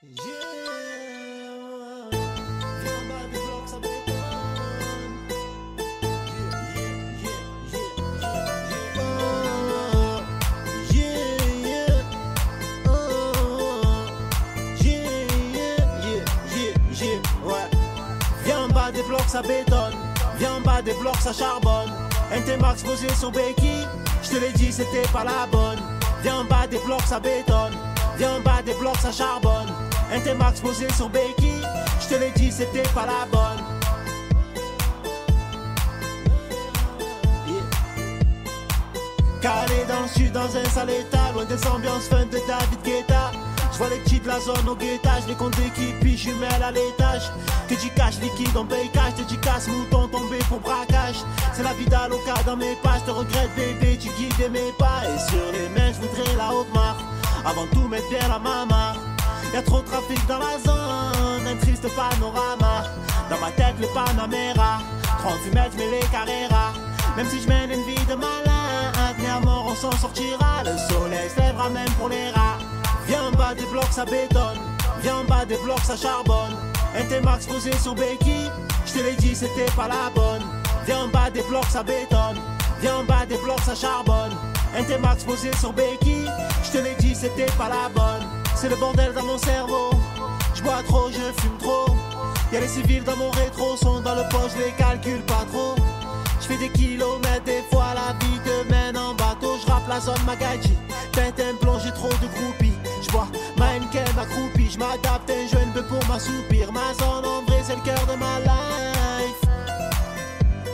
Viens en bas des blocs, ça bétonne. Viens en bas des blocs, ça charbonne. NT Max posé sur Becky. Je te l'ai dit, c'était pas la bonne. Viens en bas des blocs, ça bétonne. Viens en bas des blocs, ça charbonne. NT Max posé sur Becky. Je te l'ai dit, c'était pas la bonne. Calé dans le sud, dans un sale état, loin des ambiances fun de David Guetta. Je vois les petits de la zone au guettage, les comptes d'équipe, mêle à l'étage. Que du cash liquide, paye cash, casse, mouton tombé pour braquage. C'est la vie d'Aloca dans mes pages, te regrette bébé, tu guides mes pas. Et sur les mains, je voudrais la haute marque, avant tout mettre bien la mama. Y'a trop de trafic dans la zone, un triste panorama. Dans ma tête, le Panamera, 38 mètres, mais les Carrera. Même si je mène une vie de malin, mort on s'en sortira. Le soleil se lèvera même pour les rats. Viens en bas des blocs, ça bétonne. Viens en bas des blocs, ça charbonne. NT Max posé sur Becky. Je te l'ai dit, c'était pas la bonne. Viens en bas des blocs, ça bétonne. Viens en bas des blocs, ça charbonne. NT Max posé sur Becky. Je te l'ai dit, c'était pas la bonne. C'est le bordel dans mon cerveau. Je bois trop, je fume trop. Y'a les civils dans mon rétro, sont dans le poche, je les calcule pas trop. Je fais des kilomètres, des fois la vie te mène en bateau. Je rappe la zone Magadji. Tintin plongé trop de groupies. Je bois ma accroupi. Je m'adapte un jeune peu pour m'assoupir. Ma zone en vrai, c'est le cœur de ma life.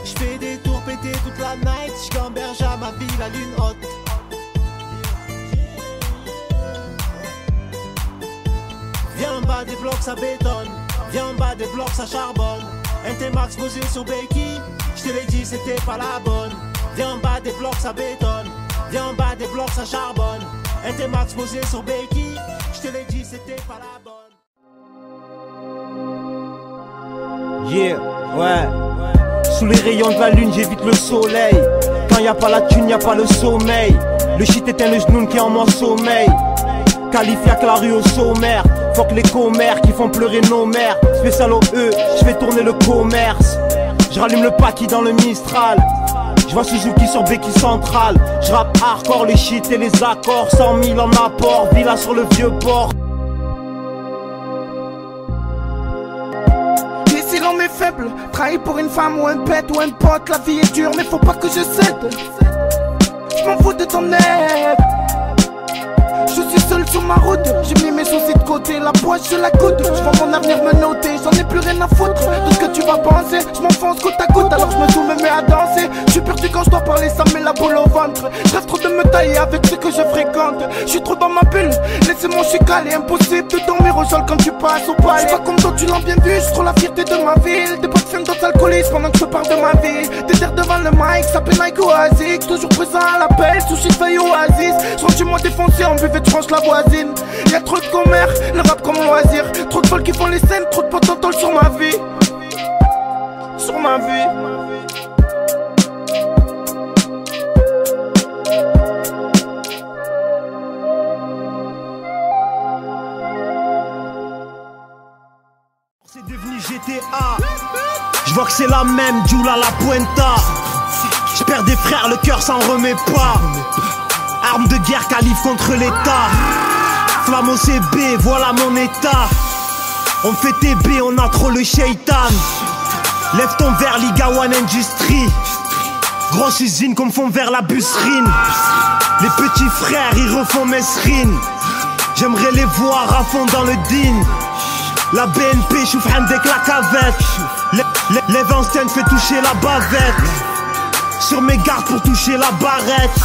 Je fais des tours pétés toute la night. Je gamberge à ma vie, la lune haute. Bas des blocs, ça bétonne. Viens en bas des blocs, ça charbonne. NT Max posé sur Becky. Je te l'ai dit, c'était pas la bonne. Viens en bas des blocs, ça bétonne. Viens en bas des blocs, ça charbonne. NT Max posé sur Becky. Je te l'ai dit, c'était pas la bonne. Yeah, ouais. Sous les rayons de la lune, j'évite le soleil. Quand y a pas la thune, y a pas le sommeil. Le shit est le genou qui est en moi sommeil. Qualifié à la rue au sommaire. Fuck les commères qui font pleurer nos mères. Spécial au E, je vais tourner le commerce. Je rallume le paquet dans le Mistral. Je vois Suzuki sur Becky Central. Je rappe hardcore les shit et les accords. 100 000 en apport, villa sur le vieux port. Laissez l'homme est faible, trahi pour une femme ou un pet ou un pote, la vie est dure mais faut pas que je cède. Je m'en fous de ton aide. Seul sur ma route, j'ai mis mes soucis de côté, la poche je la coûte. Je vois mon avenir me noter, j'en ai plus rien à foutre. Penser, je m'enfonce côte à côte, alors je me souviens me mets à danser. Je suis perdu quand je dois parler, ça me met la boule au ventre. Je trop de me tailler avec ceux que je fréquente. Je suis trop dans ma bulle, laissez-moi je suis calé. Impossible de dormir au sol quand tu passes au palais. pas comme toi, tu l'as bien vu, je trop la fierté de ma ville. Des potes d'autres alcoolistes pendant que je parle de ma vie. Des terres devant le mic, ça Nike Oasis. Toujours présent à l'appel, sushi feuille oasis. Sentiment défoncé, en buvette franche la voisine. Y'a trop de commères, le rap comme C'est devenu GTA. Je vois que c'est la même, Jula la Puenta. Je perds des frères, le cœur s'en remet pas. Arme de guerre calife contre l'État. Flamme au CB, voilà mon état. On fait TB, on a trop le shaitan. Lève ton verre, Liga One Industry. Grosse usine comme font vers la busserine. Les petits frères, ils refont mesrine. J'aimerais les voir à fond dans le din. La BNP, chouf avec la cavette. Stand, fait toucher la bavette. Sur mes gardes pour toucher la barrette.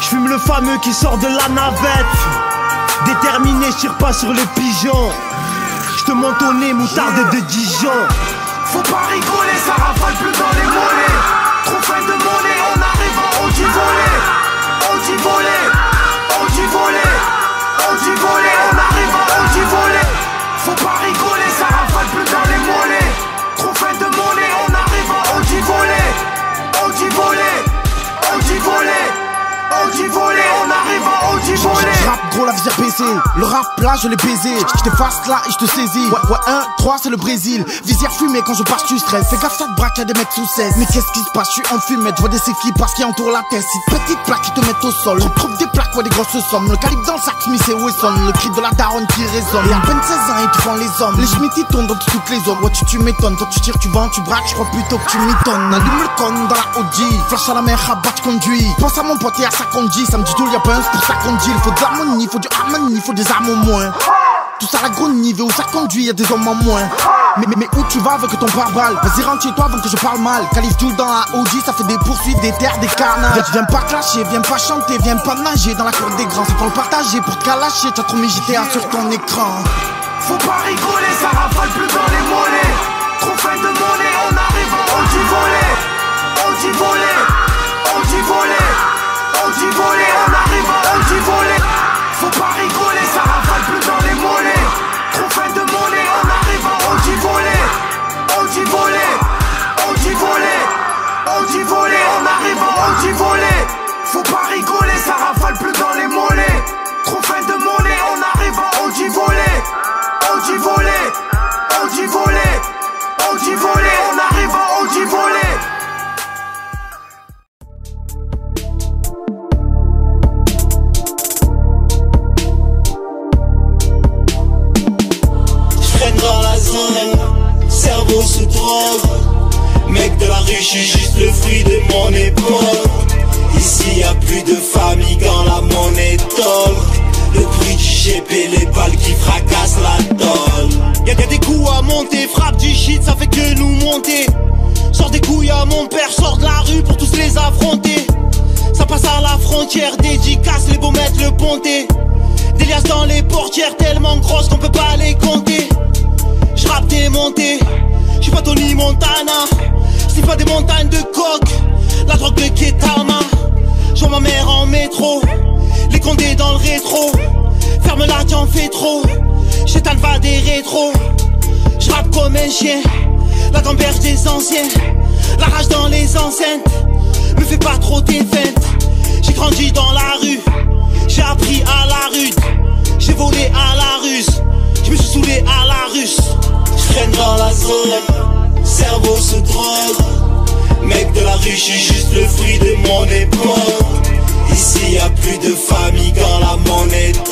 J'fume le fameux qui sort de la navette. Déterminé, j'tire pas sur les pigeons. J'te monte au nez, moutarde de Dijon. Faut pas rigoler, ça rafale plus dans les mollets. Trop fin de monnaie, on arrive en haut du volet. On dit volet, on dit volet, on dit volet, on arrive en haut du. Faut pas rigoler, ça Le rap là je l'ai baisé. Je t'efface là et je te saisis. Ouais ouais 1, 3 c'est le Brésil. Visière fumée quand je passe tu stress Fais gaffe ça te braque y'a des mecs sous 16 Mais qu'est-ce qui se passe? Je suis en fumette. Je vois des séquilles parce qu'il entoure la tête. Si petite plaque qui te mettent au sol. On trouve des plaques ouais des grosses sommes. Le calibre dans le sac Smith et Wesson Le cri de la daronne qui résonne. Et à peine 16 ans ils te font les hommes. Les schmitty tournent dans toutes les zones Ouais tu, tu m'étonnes. Toi tu tires tu vends tu braques. Je crois plutôt que tu m'étonnes. Allume le con dans la OG Flash à la mer rabat conduit Pense à mon pote et à sa conduit. Ça me dit tout y'a pas un pour ça conduit Il faut de l'harmonie Faut du harmonie Faut des armes au moins tout ça la gronnive où ça conduit, y'a des hommes en moins. Mais, mais, mais où tu vas avec ton pare-balles Vas-y rentre chez toi avant que je parle mal. Calif tout dans la Audi, ça fait des poursuites, des terres, des carnages. Viens pas clasher, viens pas chanter, viens pas nager dans la cour des grands. C'est pour le partager, pour te calacher. T'as trop mis GTA sur ton écran. Faut pas rigoler, ça rafale plus dans les mollets. Trop fin de monnaie, on arrive en dit volé. On dit volé, on dit volé, on dit volé, on arrive en dit volé. Faut pas on dit volé, on arrive en dit volé. Faut pas rigoler, ça rafale plus dans les mollets. Trop fin de monnaie, on arrive en dit volé. On dit volé, on dit volé, on dit volé, on arrive Je suis juste le fruit de mon époque. Ici y a plus de famille quand la monnaie tolle. Le bruit du GP, les balles qui fracassent la tôle. Y'a des coups à monter, frappe du shit, ça fait que nous monter. Sors des couilles à mon père, sors de la rue pour tous les affronter. Ça passe à la frontière, dédicace, les beaux mettre le ponté. Des liasses dans les portières tellement grosses qu'on peut pas les compter. J'rappe des montées, j'suis pas Tony Montana. Ferme la t'en fais trop, j'étale va des rétros. J'rappe comme un chien, la gamberge des anciens. La rage dans les enceintes, me fais pas trop tes feintes. J'ai grandi dans la rue, j'ai appris à la rude. J'ai volé à la russe, je me suis saoulé à la russe. J'traîne dans la zone, cerveau sous drogue. Mec de la rue, je suis juste le fruit de mon époque. Ici y a plus de famille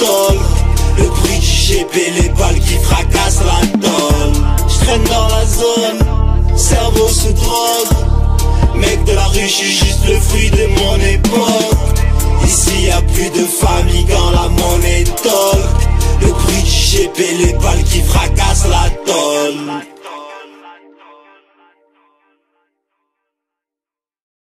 Le bruit du GP, les balles qui fracassent la tôle. J'traîne dans la zone, cerveau sous drogue. Mec de la rue, je suis juste le fruit de mon époque. Ici y a plus de famille quand la monnaie tolle. Le bruit du GP, les balles qui fracassent la tôle.